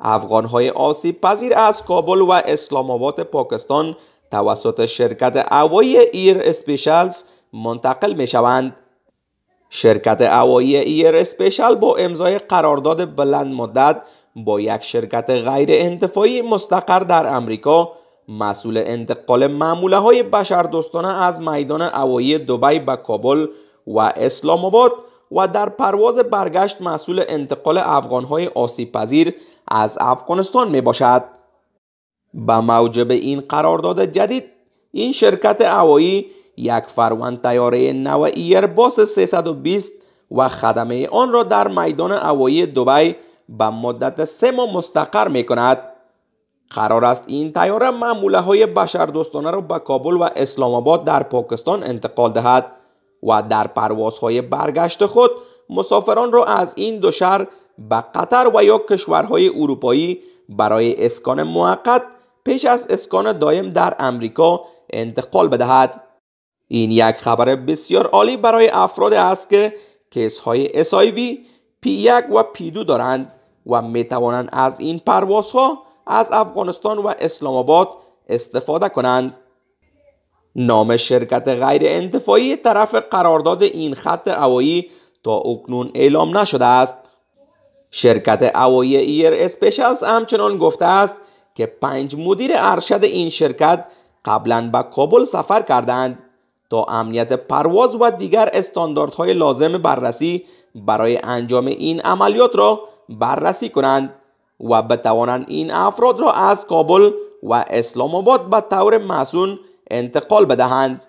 افغانهای آسیب پذیر از کابل و اسلام آباد پاکستان توسط شرکت هوایی ایر اسپیشلز منتقل می شوند. شرکت هوایی ایر اسپیشل با امضای قرارداد بلند مدت با یک شرکت غیر انتفاعی مستقر در امریکا مسئول انتقال محموله های بشردوستانه از میدان هوایی دبی به کابل و اسلام آباد و در پرواز برگشت مسئول انتقال افغان های آسیب پذیر از افغانستان می باشد. به موجب این قرارداد جدید این شرکت هوایی یک فروند تیاره نو ایرباس 320 و خدمه آن را در میدان هوایی دبی به مدت سه ماه مستقر می کند. قرار است این تیاره معموله های بشردوستانه را به کابل و اسلام آباد در پاکستان انتقال دهد و در پروازهای برگشت خود مسافران را از این دو شهر به قطر و یا کشورهای اروپایی برای اسکان موقت پیش از اسکان دایم در امریکا انتقال بدهد. این یک خبر بسیار عالی برای افراد است که کیس های SIV P1 و P2 دارند و می توانند از این پروازها از افغانستان و اسلام آباد استفاده کنند. نام شرکت غیر انتفاعی طرف قرارداد این خط هوایی تا اکنون اعلام نشده است. شرکت هوایی ایر اسپیشلز همچنان گفته است که پنج مدیر ارشد این شرکت قبلا به کابل سفر کردند تا امنیت پرواز و دیگر استانداردهای لازم بررسی برای انجام این عملیات را بررسی کنند و بتوانند این افراد را از کابل و اسلام آباد به طور مسون انتقال بدهند